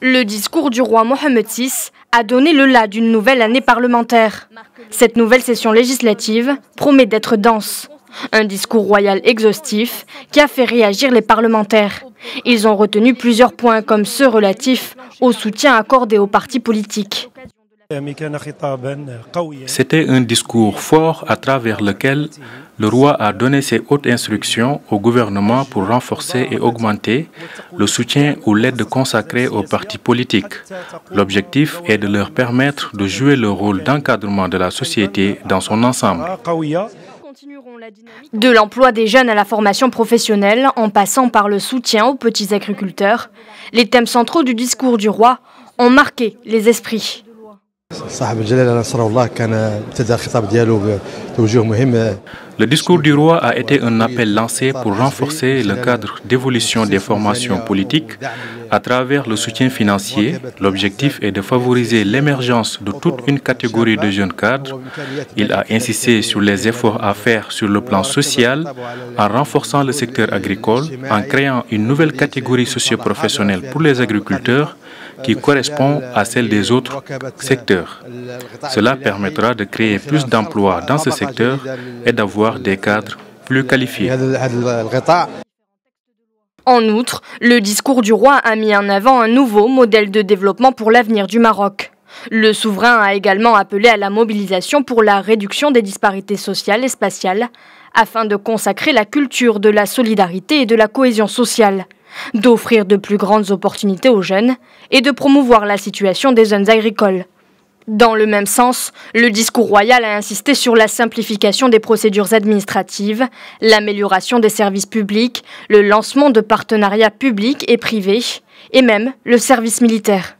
Le discours du roi Mohamed VI a donné le là d'une nouvelle année parlementaire. Cette nouvelle session législative promet d'être dense. Un discours royal exhaustif qui a fait réagir les parlementaires. Ils ont retenu plusieurs points comme ceux relatifs au soutien accordé aux partis politiques. C'était un discours fort à travers lequel le roi a donné ses hautes instructions au gouvernement pour renforcer et augmenter le soutien ou l'aide consacrée aux partis politiques. L'objectif est de leur permettre de jouer le rôle d'encadrement de la société dans son ensemble. De l'emploi des jeunes à la formation professionnelle, en passant par le soutien aux petits agriculteurs, les thèmes centraux du discours du roi ont marqué les esprits. Le discours du roi a été un appel lancé pour renforcer le cadre d'évolution des formations politiques à travers le soutien financier. L'objectif est de favoriser l'émergence de toute une catégorie de jeunes cadres. Il a insisté sur les efforts à faire sur le plan social en renforçant le secteur agricole, en créant une nouvelle catégorie socio-professionnelle pour les agriculteurs qui correspond à celle des autres secteurs. Cela permettra de créer plus d'emplois dans ce secteur et d'avoir des cadres plus qualifiés. En outre, le discours du roi a mis en avant un nouveau modèle de développement pour l'avenir du Maroc. Le souverain a également appelé à la mobilisation pour la réduction des disparités sociales et spatiales, afin de consacrer la culture de la solidarité et de la cohésion sociale d'offrir de plus grandes opportunités aux jeunes et de promouvoir la situation des jeunes agricoles. Dans le même sens, le discours royal a insisté sur la simplification des procédures administratives, l'amélioration des services publics, le lancement de partenariats publics et privés, et même le service militaire.